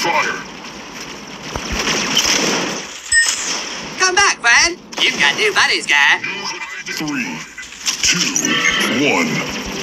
fire. Come back, friend. You've got new buddies, guy. Three, two, one.